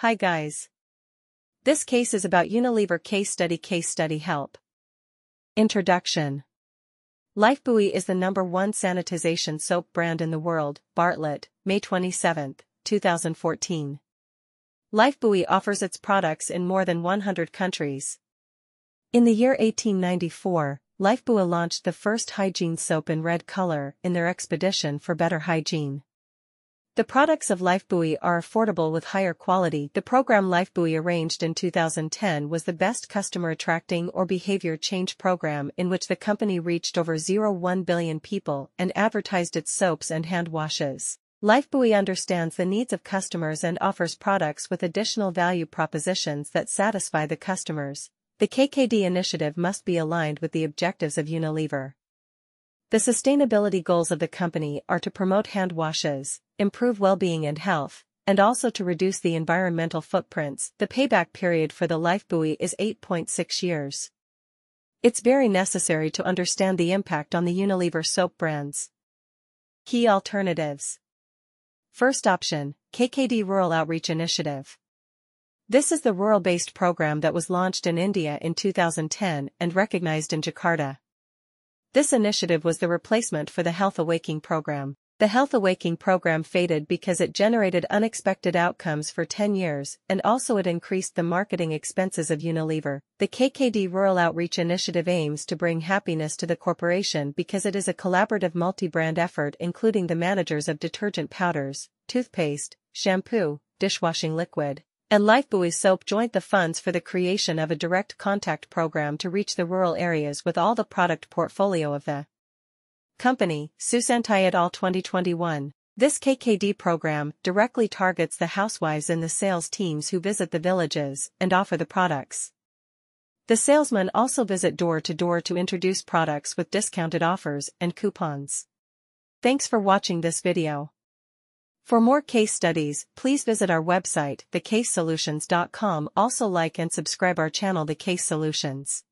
Hi guys. This case is about Unilever case study case study help. Introduction. Lifebuoy is the number one sanitization soap brand in the world, Bartlett, May 27, 2014. Lifebuoy offers its products in more than 100 countries. In the year 1894, Lifebuoy launched the first hygiene soap in red color in their expedition for better hygiene. The products of Lifebuoy are affordable with higher quality. The program Lifebuoy arranged in 2010 was the best customer attracting or behavior change program in which the company reached over 0.1 billion people and advertised its soaps and hand washes. Lifebuoy understands the needs of customers and offers products with additional value propositions that satisfy the customers. The KKD initiative must be aligned with the objectives of Unilever. The sustainability goals of the company are to promote hand washes, improve well-being and health, and also to reduce the environmental footprints. The payback period for the Lifebuoy is 8.6 years. It's very necessary to understand the impact on the Unilever soap brands. Key alternatives. First option, KKD Rural Outreach Initiative. This is the rural-based program that was launched in India in 2010 and recognized in Jakarta. This initiative was the replacement for the Health Awaking program. The Health Awaking program faded because it generated unexpected outcomes for 10 years and also it increased the marketing expenses of Unilever. The KKD Rural Outreach Initiative aims to bring happiness to the corporation because it is a collaborative multi-brand effort including the managers of detergent powders, toothpaste, shampoo, dishwashing liquid, and Lifebuoy Soap joined the funds for the creation of a direct contact program to reach the rural areas with all the product portfolio of the company, Susantai et al. 2021. This KKD program directly targets the housewives and the sales teams who visit the villages and offer the products. The salesmen also visit door to door to introduce products with discounted offers and coupons. Thanks for watching this video. For more case studies, please visit our website, thecasesolutions.com. Also like and subscribe our channel The Case Solutions.